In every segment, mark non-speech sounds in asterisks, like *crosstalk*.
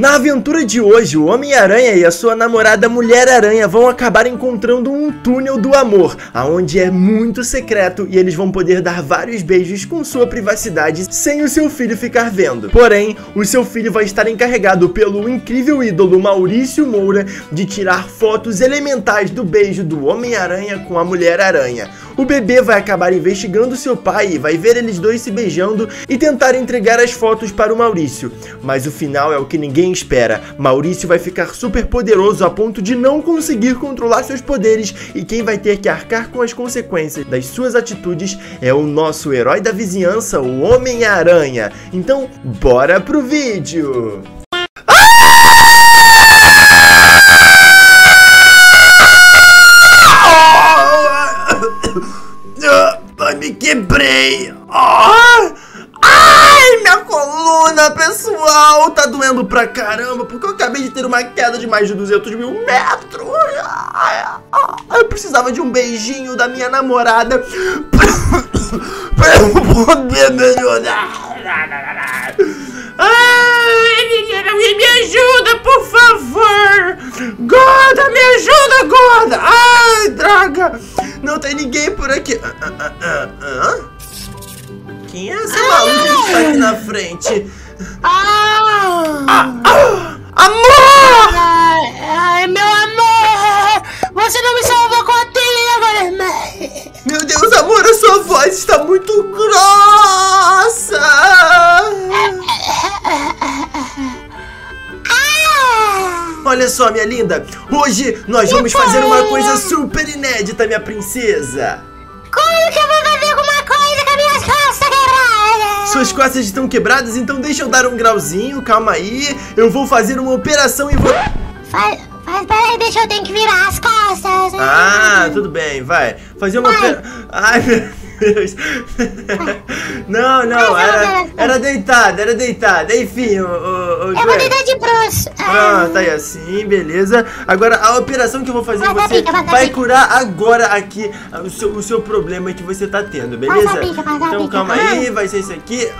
Na aventura de hoje, o Homem-Aranha e a sua namorada Mulher-Aranha vão acabar encontrando um túnel do amor, aonde é muito secreto e eles vão poder dar vários beijos com sua privacidade sem o seu filho ficar vendo. Porém, o seu filho vai estar encarregado pelo incrível ídolo Maurício Moura de tirar fotos elementais do beijo do Homem-Aranha com a Mulher-Aranha. O bebê vai acabar investigando seu pai e vai ver eles dois se beijando e tentar entregar as fotos para o Maurício. Mas o final é o que ninguém espera. Maurício vai ficar super poderoso a ponto de não conseguir controlar seus poderes e quem vai ter que arcar com as consequências das suas atitudes é o nosso herói da vizinhança, o Homem-Aranha. Então, bora pro vídeo! Quebrei! Ah! Ai, minha coluna, pessoal! Tá doendo pra caramba, porque eu acabei de ter uma queda de mais de 200 mil metros! Ai, eu precisava de um beijinho da minha namorada *coughs* pra eu poder melhorar! Ai, alguém me ajuda, por favor! Gorda, me ajuda, gorda! Ai, droga! Não tem ninguém por aqui. Ah, ah, ah, ah. Quem é essa maluca que tá aqui na frente? Ah! Ah, ah, amor! Ai, ai, meu amor! Você não me salvou com a trilha, agora! Meu Deus, amor, a sua voz está muito grossa! Olha só, minha linda, hoje nós vamos fazer uma coisa super inédita, minha princesa. Como que eu vou fazer alguma coisa com as minhas costas quebradas? Suas costas estão quebradas, então deixa eu dar um grauzinho, calma aí. Eu vou fazer uma operação e vou... Faz, faz, peraí, deixa eu ter que virar as costas. Ah, tudo bem, vai. Fazer uma Vai. operação... Ai, meu Deus. *laughs* Não, não, era, era deitada, era deitada. Enfim, o, o, o Eu vou tentar de bruxo. Ah, tá aí assim, beleza. Agora, a operação que eu vou fazer em você vai, curar agora aqui o seu, o seu problema que você tá tendo, beleza? Então calma aí, vai ser isso aqui.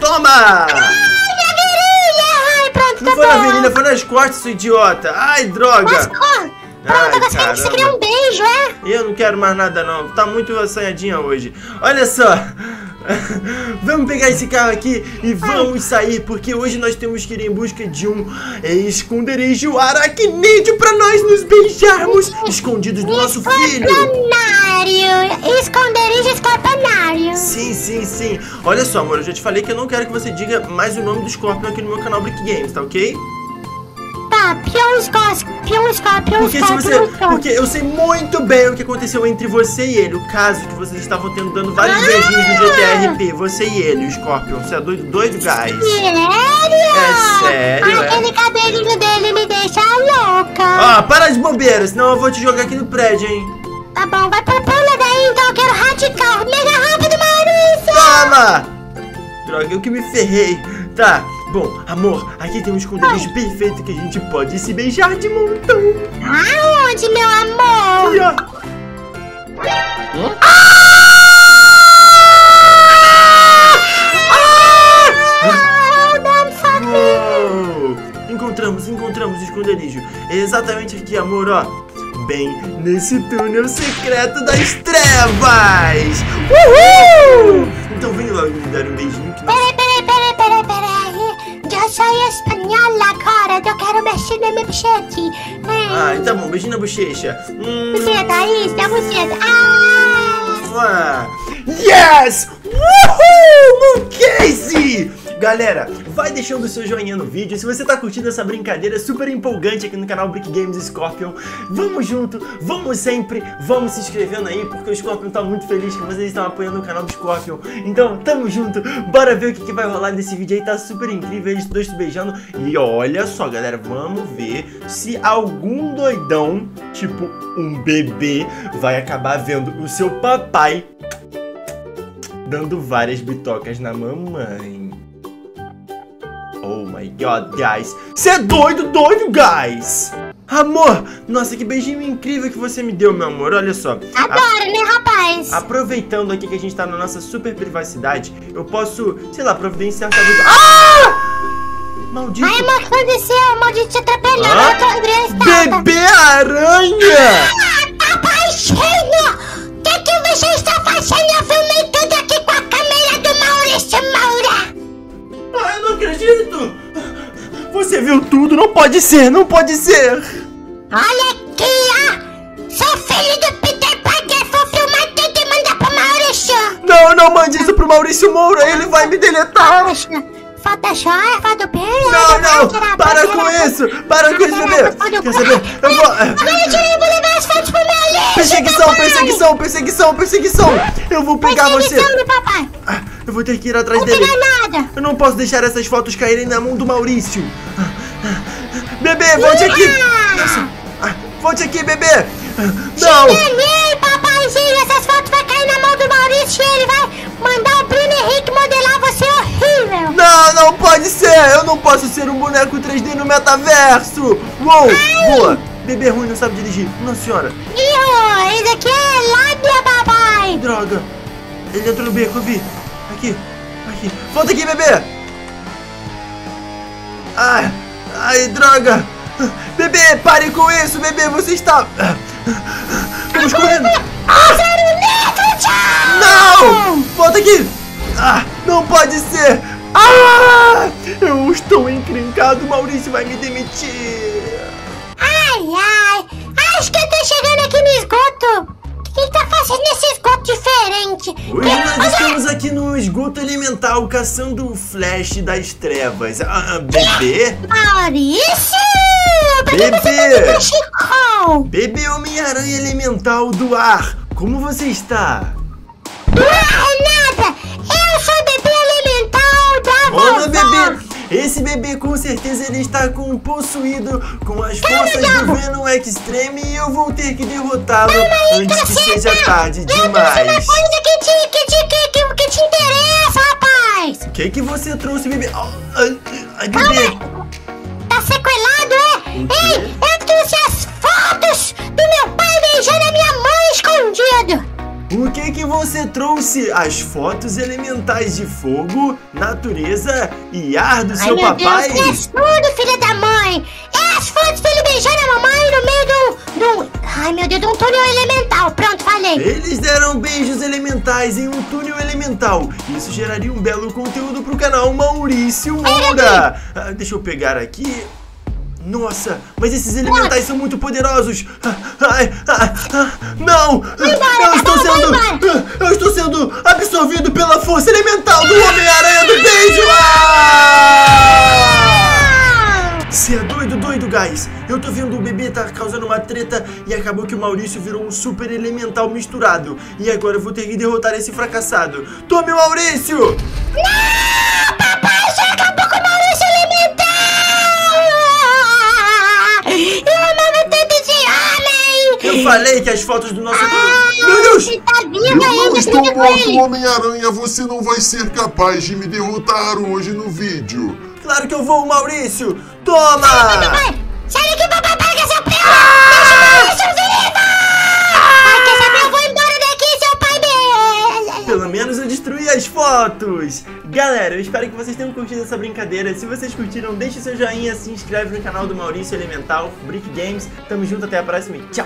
Toma! Ai, minha virilha! Ai, pronto, Não tá foi na bom. virilha, foi nas costas, seu idiota. Ai, droga. Mas, ó, Pronto, Ai, agora você quer que você caramba. crie um beijo, é? Eu não quero mais nada não, tá muito assanhadinha hoje Olha só *laughs* Vamos pegar esse carro aqui e vamos sair Porque hoje nós temos que ir em busca de um esconderijo aracnídeo Pra nós nos beijarmos Escondidos do nosso filho Escorpionário! Esconderijo escorpionário! Sim, sim, sim Olha só amor, eu já te falei que eu não quero que você diga mais o nome do Scorpion aqui no meu canal Brick Games, tá ok? Tá, pião escorpião, pião escorpião, Porque se você. Porque eu sei muito bem o que aconteceu entre você e ele. O caso que vocês estavam tendo dando vários beijinhos no GTRP. Você e ele, o Scorpion. Você é doido, doido, guys. Sério? É sério, é. Aquele cabelinho dele me deixa louca. Ó, para de bobeira, senão eu vou te jogar aqui no prédio, hein? Tá bom, vai pra pula daí, então eu quero radical. Mega rápido, Maurício. Toma! Droga, eu que me ferrei. Tá, bom, amor, aqui tem um esconderijo perfeito que a gente pode se beijar de montão. Aonde, meu amor? Ó. Ah. Uou! Encontramos, encontramos o esconderijo. É exatamente aqui, amor, ó. Bem nesse túnel secreto das trevas! Uhul! Então vem logo me dar um beijinho que nós... peraí. Eu sou espanhola agora, eu quero mexer no meu bichete. Ah, tá bom, beijinho na bochecha. Hum, Buceta, isso, dá buceta. Ah! Yes! Uhul! Casey! Galera, vai deixando o seu joinha no vídeo. Se você tá curtindo essa brincadeira super empolgante aqui no canal Brick Games Scorpion, vamos junto, vamos sempre, vamos se inscrevendo aí, porque o Scorpion tá muito feliz que vocês estão apoiando o canal do Scorpion. Então, tamo junto, bora ver o que, que vai rolar nesse vídeo aí, tá super incrível, eles dois se beijando. E olha só, galera, vamos ver se algum doidão, tipo um bebê, vai acabar vendo o seu papai dando várias bitocas na mamãe. Oh my god, guys. Você é doido, doido, guys. Amor, nossa, que beijinho incrível que você me deu, meu amor. Olha só. A- Adoro, né, rapaz? aproveitando aqui que a gente tá na nossa super privacidade, eu posso, sei lá, providenciar talvez. Ah! Maldito. Ai, amor, o que aconteceu? Maldito te tô agressiva. Bebê aranha! Acredito! Você viu tudo? Não pode ser, não pode ser! Olha aqui, ó. Sou filho do Peter Parker. Vou filmar tudo e mandar pro Maurício. Não, não mande isso pro Maurício Moura, ele vai me deletar! Photoshop, foto Pedro. Não, não! Para com isso! Para com isso, bebê! Quer saber? Eu vou. Agora eu tirei, vou levar as fotos pro meu lixo. Perseguição, perseguição, perseguição, perseguição! Eu vou pegar você! Perseguição do papai. Eu vou ter que ir atrás Não dele! pegar nada. Eu não posso deixar essas fotos caírem na mão do Maurício! Bebê, volte aqui! Nossa! Ah, Volte aqui, bebê! Não! Enganei, papaizinho. Essas fotos vão cair na mão do Maurício e ele vai mandar o Bruno Henrique modelar você horrível. Não, não pode ser! Eu não posso ser um boneco 3D no metaverso! Uou! Boa! Bebê ruim não sabe dirigir. Nossa senhora! Ih, esse aqui é lábia, papai. Droga! Ele entrou no beco, eu vi! Aqui! Aqui! Volta aqui, bebê! Ai! Ai, droga! Bebê, pare com isso, bebê! Você está... Vamos correndo! Tchau. Não! Volta aqui! Ah, não pode ser! Ah! Eu estou encrencado, Maurício vai me demitir! Ai, ai. Acho que eu tô chegando aqui no esgoto. O que ele tá fazendo nesse esgoto aqui no esgoto elemental caçando o Flash das trevas. Ah, ah, bebê? Maurício! Bebê! tá? Bebê Homem-Aranha Elemental do ar! Como você está? É nada! Eu sou o bebê elemental da vovó! bebê! Esse bebê com certeza ele está com possuído com as forças do Venom Extreme e eu vou ter que derrotá-lo antes que seja tarde demais. Que que você trouxe, bebê? Ah, ai, bebê! Tá sequelado, é? Ei, eu trouxe as fotos do meu pai beijando a minha mãe escondido! O que que você trouxe? As fotos elementais de fogo, natureza e ar do Ai, seu meu papai? Deus, tudo, filha da mãe! As fotos dele beijando a mamãe no meio do, do... Ai, meu Deus, de um túnel elemental. Pronto, falei. Eles deram beijos elementais em um túnel elemental. Isso geraria um belo conteúdo pro canal Maurício Moura. Ah, deixa eu pegar aqui. Nossa, mas esses elementais são muito poderosos. Ah, Ai, ah, ah, não! embora, Eu tá estou vai sendo, eu estou sendo absorvido pela força elemental do Homem-Aranha do Beijo. Ah! Você é doido, doido, guys? Eu tô vendo o bebê tá causando uma treta e acabou que o Maurício virou um super elemental misturado. E agora eu vou ter que derrotar esse fracassado. Tome o Maurício! Não, papai, já acabou com o Maurício Elemental! Eu amava tanto esse homem! Eu falei que as fotos do nosso. Ah, Meu Deus! Ele tá vivo Eu não estou morto. Homem-Aranha. Você não vai ser capaz de me derrotar hoje no vídeo. Claro que eu vou, Maurício! Toma! Papai, sai daqui, papai, pega seu pé! Deixa o Maurício vivo! Ah, quer saber? Eu vou embora daqui, seu pai! Pelo menos eu destruí as fotos! Galera, eu espero que vocês tenham curtido essa brincadeira. Se vocês curtiram, deixe seu joinha, se inscreve no canal do Maurício Elemental, Brick Games. Tamo junto, até a próxima e tchau!